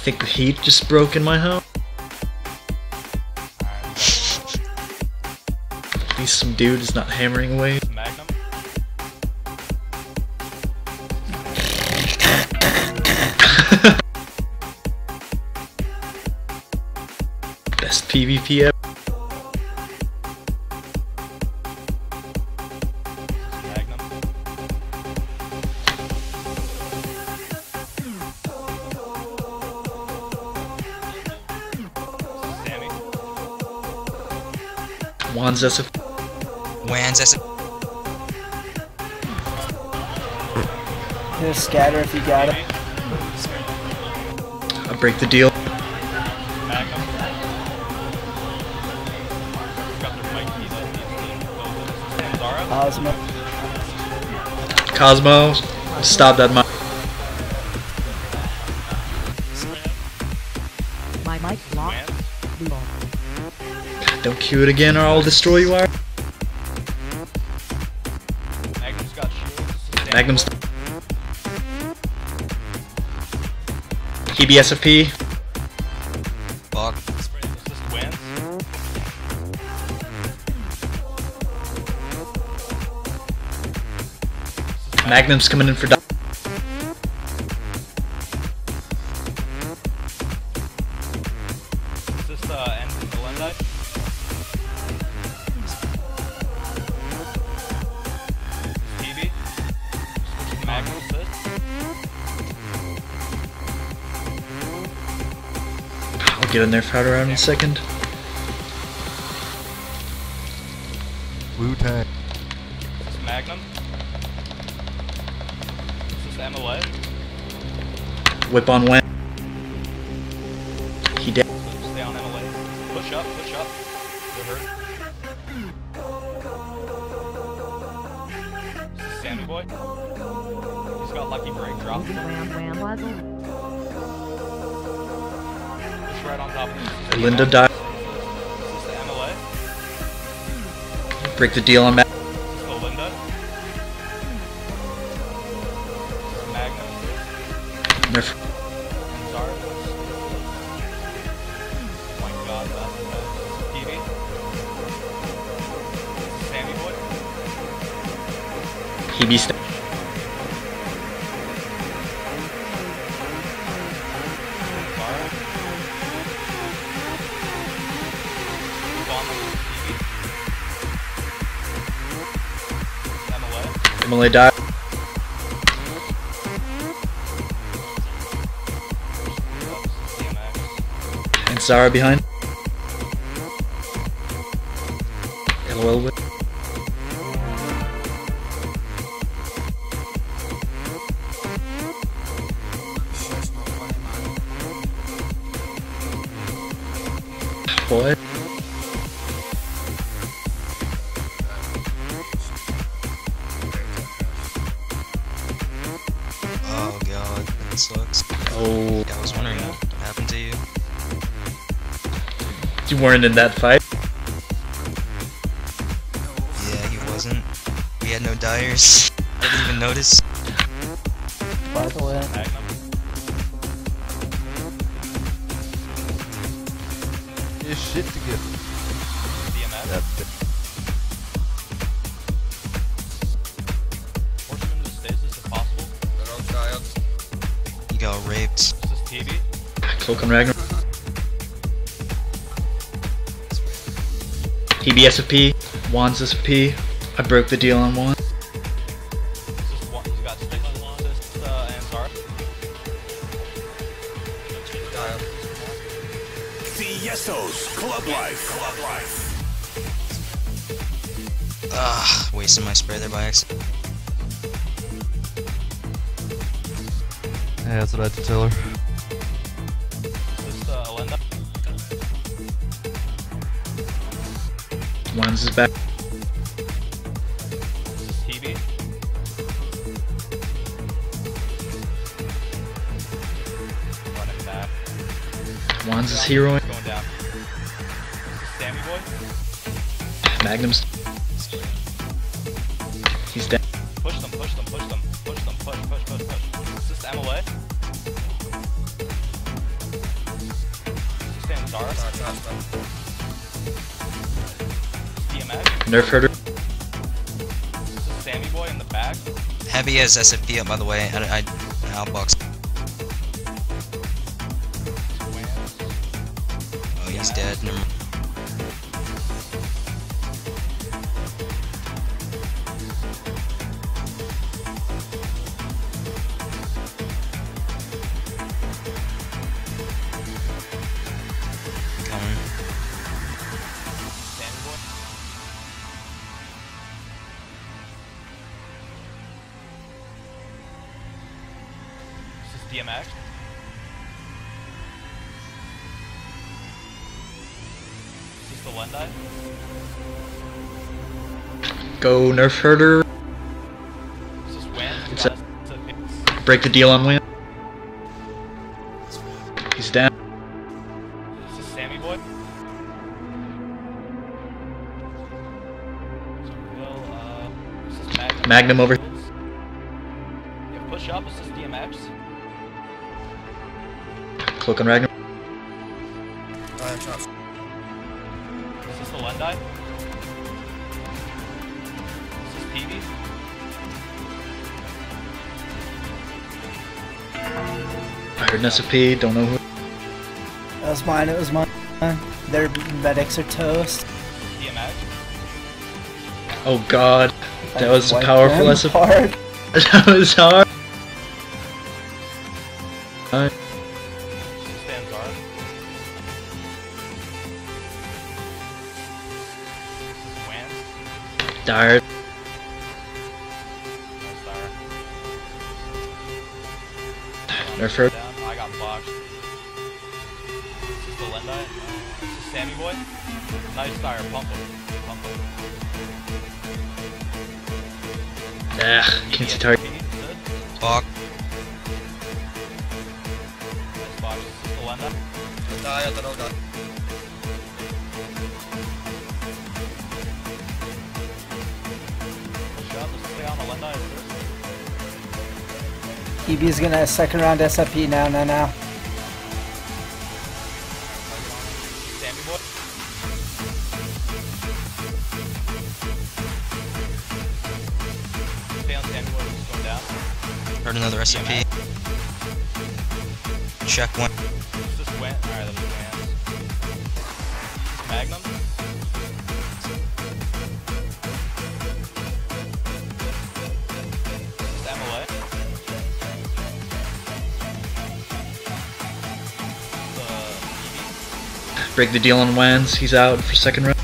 think the heat just broke in my house. At least some dude is not hammering away. Magnum. Best PvP ever. Wands SF. Wans, that's Here's scatter if you got it. I'll break the deal. Magnum. Got their mic keys up. Zara. Ozma. Cosmo. Stop that mic. My mic locked. Wans. Don't cue it again or I'll destroy you. Are. Magnum's got shields. Magnum's. EBSFP. fuck. This is Wans. Magnum's coming in for. End Melendite? TV. Magnum assist. I'll get in there for around in a second. Wu Tang. Is this Magnum? Is this MLA? Whip on when. He dead. Push up, push up. You're hurt. Sammy Boy? He's got Lucky Break. Drop him. Wham wham. Just right on top of him. Linda died. Is this the MLA? Break the deal on Mag. He be st- Zara. Bomber. Emily died. And Zara behind. LOL with. What? Oh god, that sucks. Oh, Yeah, I was wondering what happened to you. you weren't in that fight. Yeah, he wasn't. We had no dyers. I didn't even notice. By the way. Shit to get. DMX. That bit. Force him into stasis if possible. He got raped. This is TV. Cloak on Ragnar. PBSFP. Wands broke the deal on one. Fiestos Club Life. Club Life. Ah, wasting my spray there by accident. Yeah, that's what I had to tell her. Is uh, Alenda? Wands is back. This is TV. Magnum's. He's dead. Push them, push them, push them, push them, push, push, push, push. Is this MLA? Zara. DMX. Nerf herder. This is Sammy Boy in the back. Heavy has SFP up, oh, by the way. I, I outbox. Oh, he's dead. Never This is this the Lendai? Go Nerf herder. Is this Win? It's us Break the deal on win. He's down. This is this Sammy Boy? Uh, this Magnum. Magnum over. Yeah, Cloak and Ragnar. Is this the Lendai? Is this Peavy? I heard an SFP. Don't know who. That was mine, it was mine. Their medics are toast. DMX? Oh God. I That was a powerful them that was hard. Uh, Dire. No, Star. Nerf herder. Down. I got boxed. Is this the Lendai? Is this Sammy Boy? Nice Star. Pump him. Pump him. Ah, can't see target. Good. Fuck. Nice box. Is this the Lendai? Push EB's gonna second round SFP now, now, now. Sammy Boy? Stay on Sammy Boy. Going down. Heard another SFP. Check one. Is this Went? Alright, that was Wans. Magnum? Break the deal on Wans. He's out for second round.